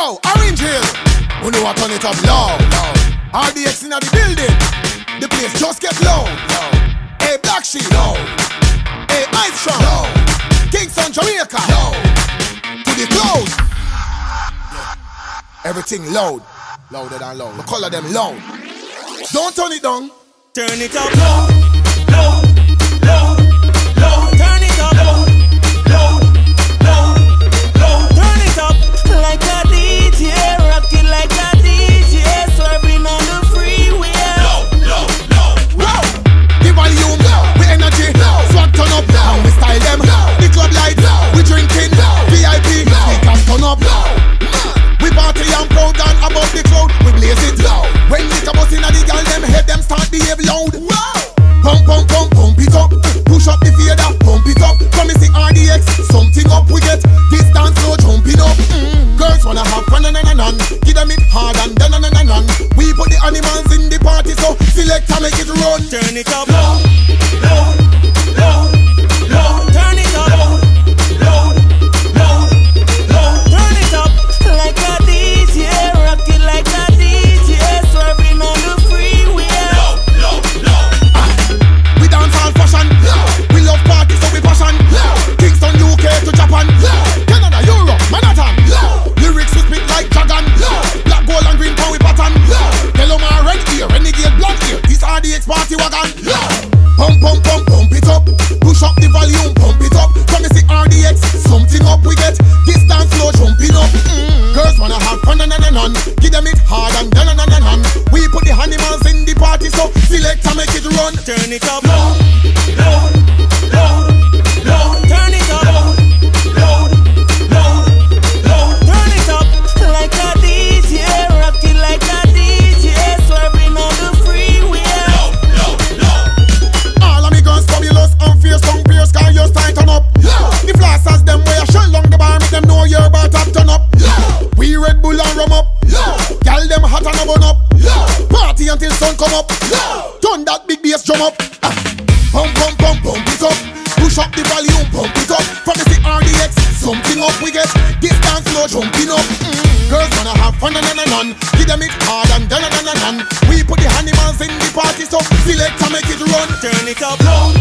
Orange Hill, who know I turn it up loud, loud. RDX in the building. The place just get loud, loud. Hey, Black Sheep, loud. Hey, Ice Strong, loud. Kingston, Jamaica, loud. To the clouds. Everything loud, louder than loud. The color them loud. Don't turn it down. Turn it up low, We put the animals in the party, so select and make it run. Turn it up low, and and and and. Give them it hard and and and and and. We put the animals in the party, so select and make it run. Turn it up low, bass drum up. Ah. Pump, pump, pump, pump it up. Push up the volume, pump it up. From the RDX, something up we get. This dance floor jumping up. Mm. Girls wanna have fun and and and and. Give them it hard and and and and and. We put the animals in the party, so select and make it run. Turn it up low,